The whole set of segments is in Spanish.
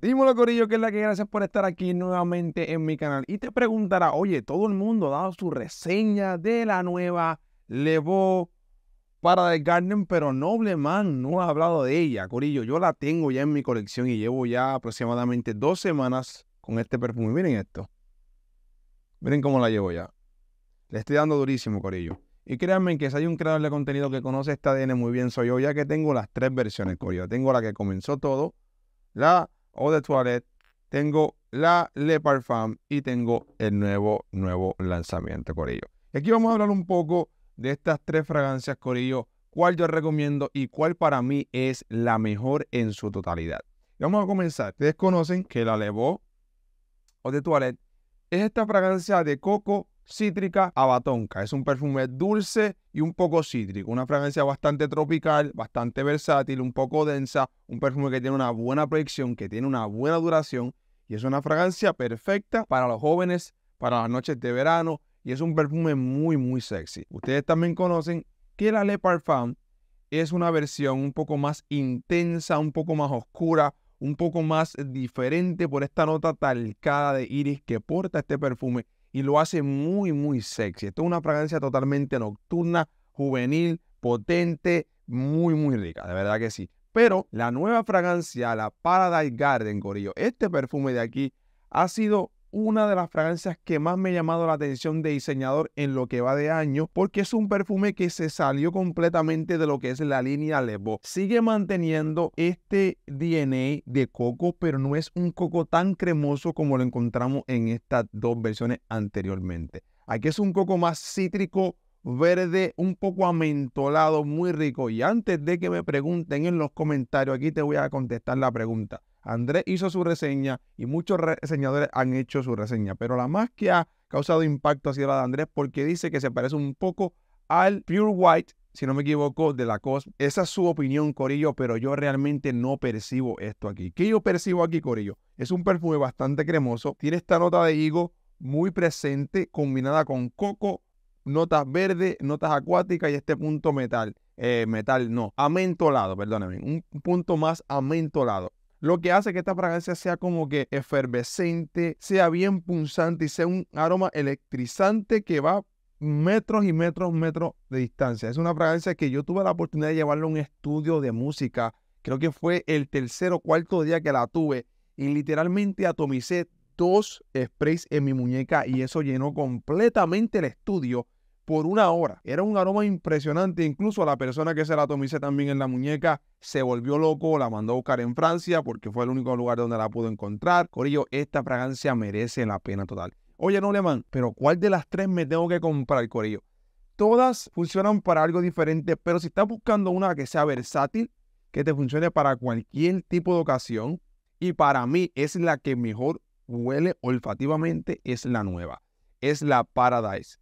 Dímelo, Corillo, que es la que gracias por estar aquí nuevamente en mi canal. Y te preguntará, oye, todo el mundo ha dado su reseña de la nueva Levo para The Garden, pero Nobleman no ha hablado de ella, Corillo. Yo la tengo ya en mi colección y llevo ya aproximadamente dos semanas con este perfume. Miren esto. Miren cómo la llevo ya. Le estoy dando durísimo, Corillo. Y créanme que si hay un creador de contenido que conoce esta ADN muy bien, soy yo, ya que tengo las tres versiones, Corillo. Tengo la que comenzó todo, la o de Toilette, tengo la Le Parfum y tengo el nuevo, nuevo lanzamiento, Corillo. Y aquí vamos a hablar un poco de estas tres fragancias, Corillo, cuál yo recomiendo y cuál para mí es la mejor en su totalidad. vamos a comenzar. Ustedes conocen que la Levo o de Toilette es esta fragancia de coco cítrica a batonca. Es un perfume dulce y un poco cítrico. Una fragancia bastante tropical, bastante versátil, un poco densa. Un perfume que tiene una buena proyección, que tiene una buena duración. Y es una fragancia perfecta para los jóvenes, para las noches de verano. Y es un perfume muy, muy sexy. Ustedes también conocen que la Le Parfum es una versión un poco más intensa, un poco más oscura, un poco más diferente por esta nota talcada de iris que porta este perfume y lo hace muy, muy sexy. Esto es una fragancia totalmente nocturna, juvenil, potente, muy, muy rica, de verdad que sí. Pero la nueva fragancia, la Paradise Garden, Corillo, este perfume de aquí ha sido una de las fragancias que más me ha llamado la atención de diseñador en lo que va de año, porque es un perfume que se salió completamente de lo que es la línea Levo. Sigue manteniendo este DNA de coco, pero no es un coco tan cremoso como lo encontramos en estas dos versiones anteriormente. Aquí es un coco más cítrico, verde, un poco amentolado, muy rico. Y antes de que me pregunten en los comentarios, aquí te voy a contestar la pregunta. Andrés hizo su reseña y muchos reseñadores han hecho su reseña, pero la más que ha causado impacto ha sido la de Andrés porque dice que se parece un poco al Pure White, si no me equivoco, de la COS. Esa es su opinión, Corillo, pero yo realmente no percibo esto aquí. ¿Qué yo percibo aquí, Corillo? Es un perfume bastante cremoso, tiene esta nota de higo muy presente, combinada con coco, notas verdes, notas acuáticas y este punto metal. Eh, metal, no, amentolado, perdóname, un punto más amentolado lo que hace que esta fragancia sea como que efervescente, sea bien punzante y sea un aroma electrizante que va metros y metros, metros de distancia. Es una fragancia que yo tuve la oportunidad de llevarla a un estudio de música. Creo que fue el tercer o cuarto día que la tuve y literalmente atomicé dos sprays en mi muñeca y eso llenó completamente el estudio por una hora. Era un aroma impresionante. Incluso la persona que se la atomicé también en la muñeca se volvió loco, la mandó a buscar en Francia porque fue el único lugar donde la pudo encontrar. Corillo, esta fragancia merece la pena total. Oye, no, Leman, pero ¿cuál de las tres me tengo que comprar, Corillo? Todas funcionan para algo diferente, pero si estás buscando una que sea versátil, que te funcione para cualquier tipo de ocasión, y para mí es la que mejor huele olfativamente, es la nueva. Es la Paradise.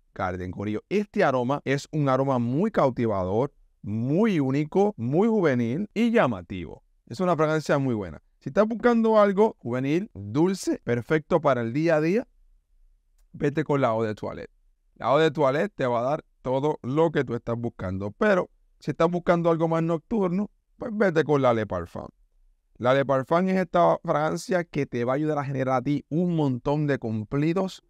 Este aroma es un aroma muy cautivador, muy único, muy juvenil y llamativo. Es una fragancia muy buena. Si estás buscando algo juvenil, dulce, perfecto para el día a día, vete con la eau de toilette. La eau de toilette te va a dar todo lo que tú estás buscando. Pero si estás buscando algo más nocturno, pues vete con la Le Parfum. La Le Parfum es esta fragancia que te va a ayudar a generar a ti un montón de cumplidos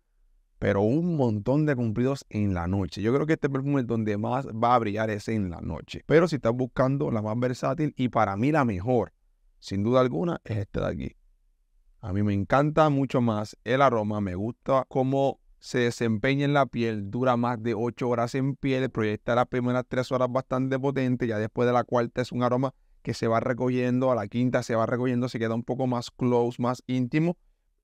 pero un montón de cumplidos en la noche. Yo creo que este perfume es donde más va a brillar es en la noche. Pero si estás buscando la más versátil y para mí la mejor, sin duda alguna, es este de aquí. A mí me encanta mucho más el aroma, me gusta cómo se desempeña en la piel, dura más de 8 horas en piel, proyecta las primeras 3 horas bastante potente, ya después de la cuarta es un aroma que se va recogiendo, a la quinta se va recogiendo, se queda un poco más close, más íntimo.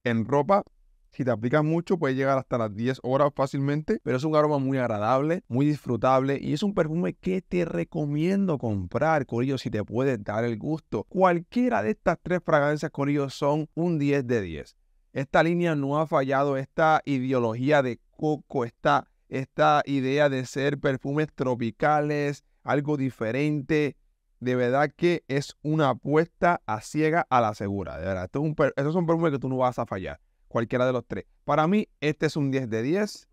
En ropa si te aplicas mucho, puede llegar hasta las 10 horas fácilmente, pero es un aroma muy agradable, muy disfrutable y es un perfume que te recomiendo comprar, Corillo, si te puedes dar el gusto. Cualquiera de estas tres fragancias, Corillo, son un 10 de 10. Esta línea no ha fallado, esta ideología de coco, esta, esta idea de ser perfumes tropicales, algo diferente, de verdad que es una apuesta a ciega a la segura. De verdad, esto es un, son perfumes que tú no vas a fallar cualquiera de los tres. Para mí, este es un 10 de 10,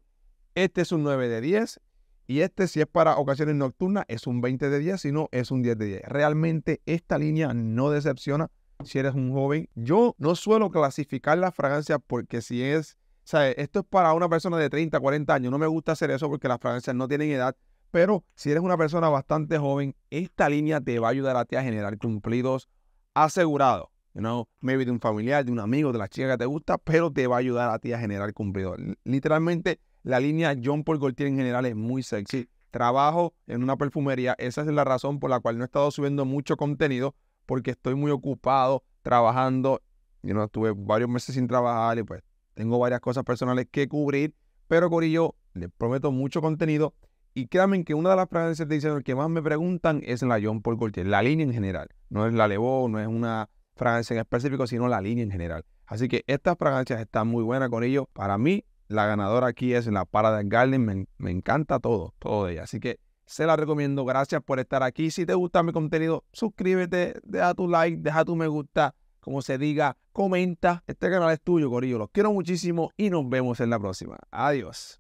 este es un 9 de 10 y este, si es para ocasiones nocturnas, es un 20 de 10, si no, es un 10 de 10. Realmente esta línea no decepciona. si eres un joven. Yo no suelo clasificar las fragancias porque si es, sea, esto es para una persona de 30, 40 años. No me gusta hacer eso porque las fragancias no tienen edad. Pero si eres una persona bastante joven, esta línea te va a ayudar a ti a generar cumplidos asegurados. You maybe de un familiar, de un amigo, de la chica que te gusta, pero te va a ayudar a ti a generar cumplidos. Literalmente, la línea John Paul Gaultier en general es muy sexy. Trabajo en una perfumería. Esa es la razón por la cual no he estado subiendo mucho contenido, porque estoy muy ocupado trabajando. Yo no estuve varios meses sin trabajar y pues tengo varias cosas personales que cubrir. Pero Corillo, les prometo mucho contenido y créanme que una de las fragancias de diseñador que más me preguntan es la John Paul Gaultier, la línea en general. No es la Levo, no es una fragancia en específico, sino la línea en general. Así que estas fragancias están muy buenas con ellos. Para mí, la ganadora aquí es la Paradise Garden. Me, me encanta todo, todo de ella. Así que se la recomiendo. Gracias por estar aquí. Si te gusta mi contenido, suscríbete, deja tu like, deja tu me gusta. Como se diga, comenta. Este canal es tuyo, Corillo. Los quiero muchísimo y nos vemos en la próxima. Adiós.